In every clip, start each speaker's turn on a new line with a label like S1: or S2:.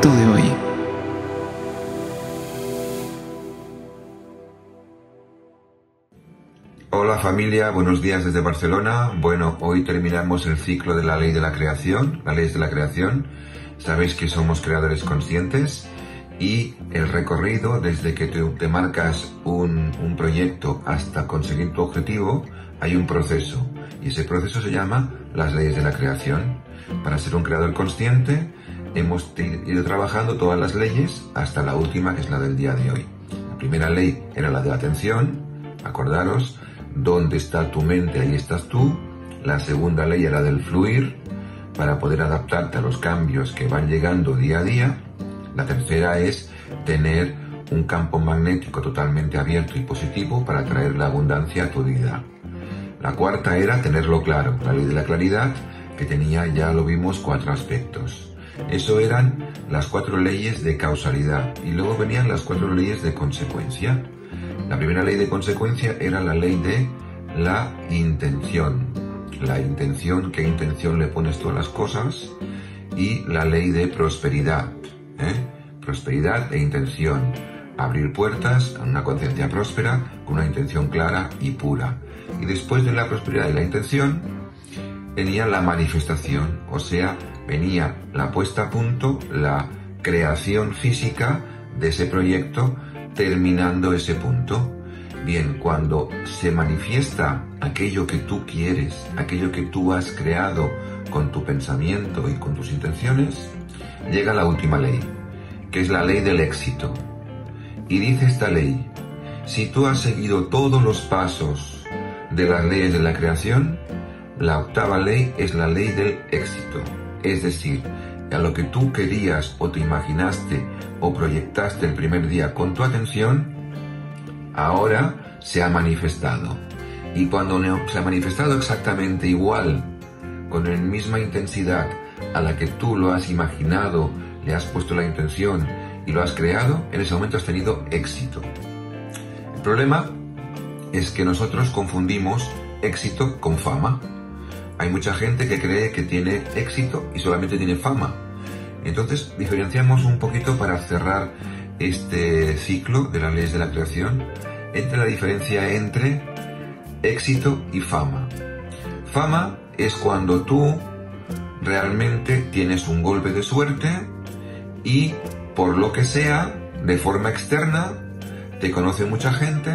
S1: de hoy. Hola familia, buenos días desde Barcelona. Bueno, hoy terminamos el ciclo de la ley de la creación, las leyes de la creación. Sabéis que somos creadores conscientes y el recorrido desde que te, te marcas un, un proyecto hasta conseguir tu objetivo, hay un proceso. Y ese proceso se llama las leyes de la creación. Para ser un creador consciente, hemos ido trabajando todas las leyes hasta la última que es la del día de hoy. La primera ley era la de la atención, acordaros, Dónde está tu mente, ahí estás tú. La segunda ley era del fluir, para poder adaptarte a los cambios que van llegando día a día. La tercera es tener un campo magnético totalmente abierto y positivo para traer la abundancia a tu vida. La cuarta era tenerlo claro, la ley de la claridad, que tenía, ya lo vimos, cuatro aspectos. Eso eran las cuatro leyes de causalidad y luego venían las cuatro leyes de consecuencia. La primera ley de consecuencia era la ley de la intención. La intención, qué intención le pones tú a las cosas. Y la ley de prosperidad. ¿eh? Prosperidad e intención. Abrir puertas a una conciencia próspera con una intención clara y pura. Y después de la prosperidad y la intención, venía la manifestación, o sea, venía la puesta a punto, la creación física de ese proyecto terminando ese punto. Bien, cuando se manifiesta aquello que tú quieres, aquello que tú has creado con tu pensamiento y con tus intenciones, llega la última ley, que es la ley del éxito. Y dice esta ley, si tú has seguido todos los pasos de las leyes de la creación, la octava ley es la ley del éxito. Es decir, a lo que tú querías o te imaginaste o proyectaste el primer día con tu atención, ahora se ha manifestado. Y cuando se ha manifestado exactamente igual, con la misma intensidad a la que tú lo has imaginado, le has puesto la intención y lo has creado, en ese momento has tenido éxito. El problema es que nosotros confundimos éxito con fama. Hay mucha gente que cree que tiene éxito y solamente tiene fama. Entonces diferenciamos un poquito para cerrar este ciclo de las leyes de la creación entre la diferencia entre éxito y fama. Fama es cuando tú realmente tienes un golpe de suerte y por lo que sea, de forma externa, te conoce mucha gente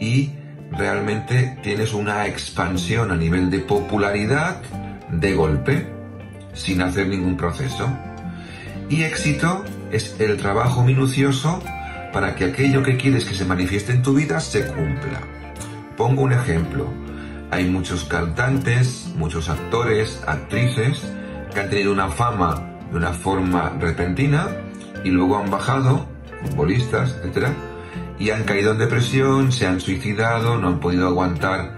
S1: y realmente tienes una expansión a nivel de popularidad de golpe, sin hacer ningún proceso. Y éxito es el trabajo minucioso para que aquello que quieres que se manifieste en tu vida se cumpla. Pongo un ejemplo. Hay muchos cantantes, muchos actores, actrices que han tenido una fama de una forma repentina y luego han bajado, futbolistas, etc., y han caído en depresión, se han suicidado, no han podido aguantar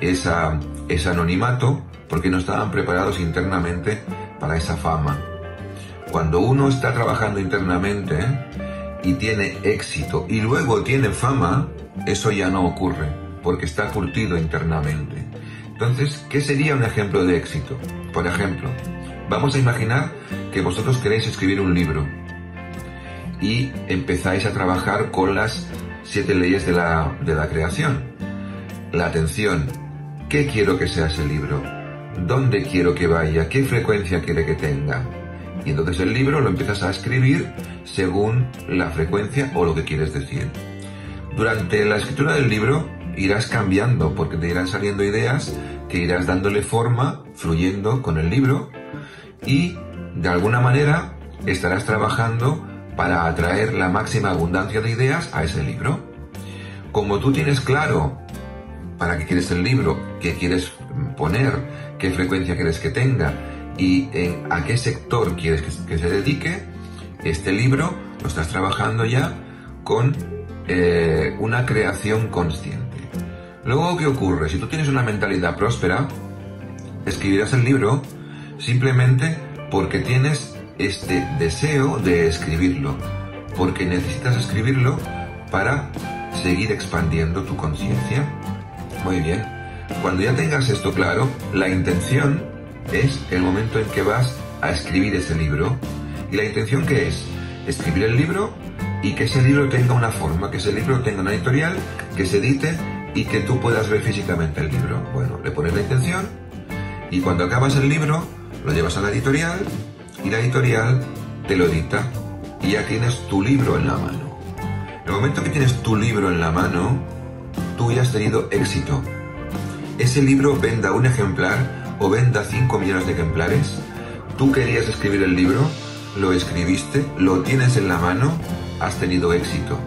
S1: esa, ese anonimato porque no estaban preparados internamente para esa fama. Cuando uno está trabajando internamente y tiene éxito y luego tiene fama, eso ya no ocurre, porque está curtido internamente. Entonces, ¿qué sería un ejemplo de éxito? Por ejemplo, vamos a imaginar que vosotros queréis escribir un libro y empezáis a trabajar con las siete leyes de la, de la creación. La atención. ¿Qué quiero que sea ese libro? ¿Dónde quiero que vaya? ¿Qué frecuencia quiere que tenga? Y entonces el libro lo empiezas a escribir según la frecuencia o lo que quieres decir. Durante la escritura del libro irás cambiando porque te irán saliendo ideas que irás dándole forma, fluyendo con el libro y de alguna manera estarás trabajando para atraer la máxima abundancia de ideas a ese libro. Como tú tienes claro para qué quieres el libro, qué quieres poner, qué frecuencia quieres que tenga, y en a qué sector quieres que, se dedique, este libro lo estás trabajando ya con eh, una creación consciente. Luego, ¿qué ocurre? Si tú tienes una mentalidad próspera, escribirás el libro simplemente porque tienes este deseo de escribirlo, porque necesitas escribirlo para seguir expandiendo tu conciencia. Muy bien, cuando ya tengas esto claro, la intención es el momento en que vas a escribir ese libro. ¿Y la intención que es? Escribir el libro y que ese libro tenga una forma, que ese libro tenga una editorial, que se edite y que tú puedas ver físicamente el libro. Bueno, le pones la intención y cuando acabas el libro lo llevas a la editorial editorial te lo edita y ya tienes tu libro en la mano. En el momento que tienes tu libro en la mano, tú ya has tenido éxito. Ese libro venda un ejemplar o venda 5 millones de ejemplares. Tú querías escribir el libro, lo escribiste, lo tienes en la mano, has tenido éxito.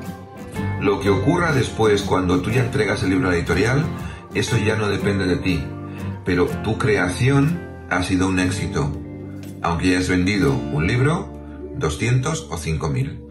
S1: Lo que ocurra después cuando tú ya entregas el libro a la editorial, eso ya no depende de ti. Pero tu creación ha sido un éxito. Aunque hayas vendido un libro, 200 o 5000.